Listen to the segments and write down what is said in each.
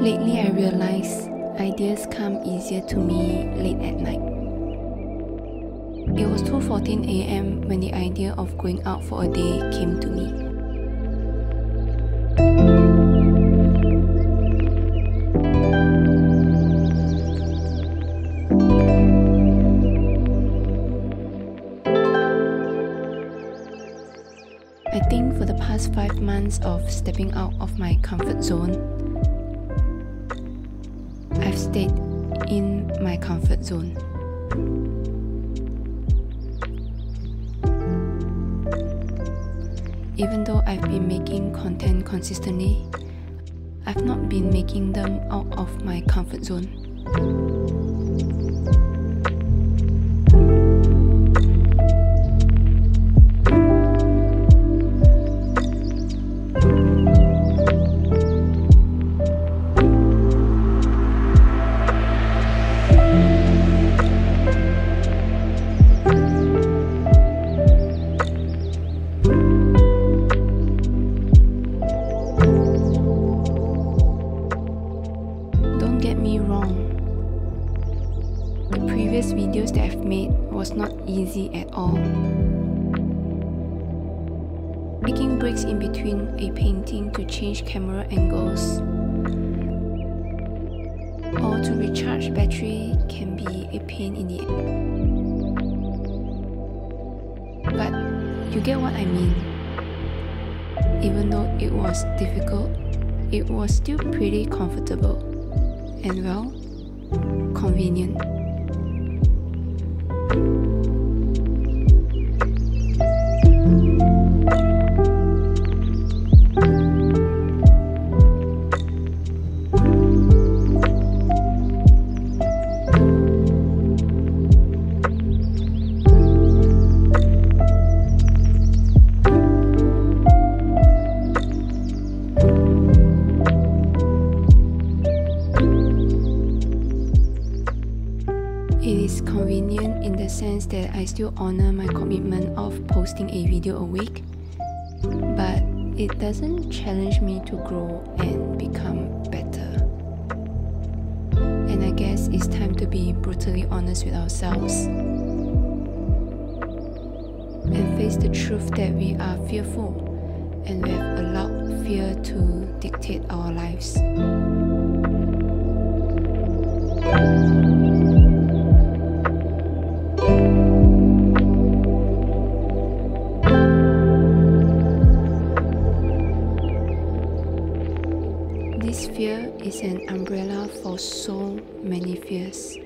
Lately, I realize ideas come easier to me late at night. It was 2:14 a.m. when the idea of going out for a day came to me. I think for the past five months of stepping out of my comfort zone, I've stayed in my comfort zone. Even though I've been making content consistently, I've not been making them out of my comfort zone. The previous videos that I've made was not easy at all. Taking breaks in between a painting to change camera angles or to recharge battery can be a pain in the end. But you get what I mean. Even though it was difficult, it was still pretty comfortable and well, convenient. In the sense that I still honor my commitment of posting a video a week, but it doesn't challenge me to grow and become better. And I guess it's time to be brutally honest with ourselves and face the truth that we are fearful and we have allowed fear to dictate our lives. For so many fears.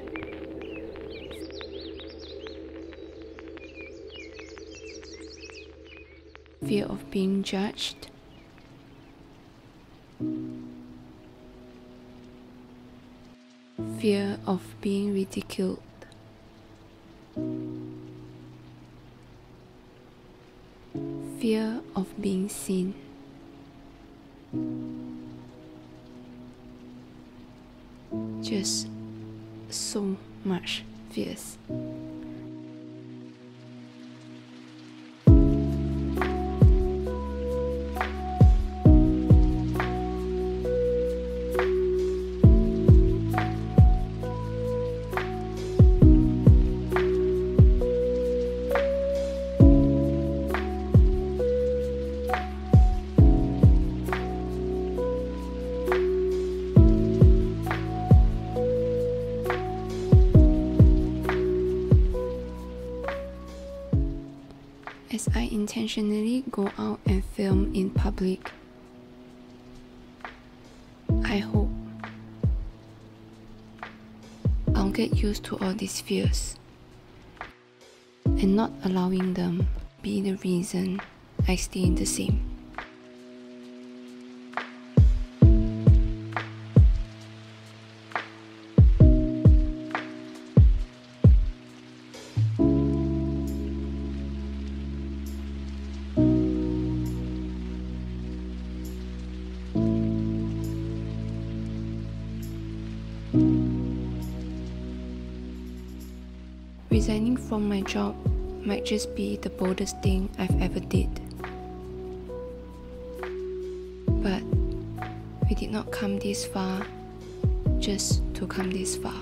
Fear of being judged. Fear of being ridiculed. Fear of being seen. Just so much fears. I intentionally go out and film in public, I hope I'll get used to all these fears and not allowing them be the reason I stay in the same. Resigning from my job might just be the boldest thing I've ever did. But we did not come this far just to come this far.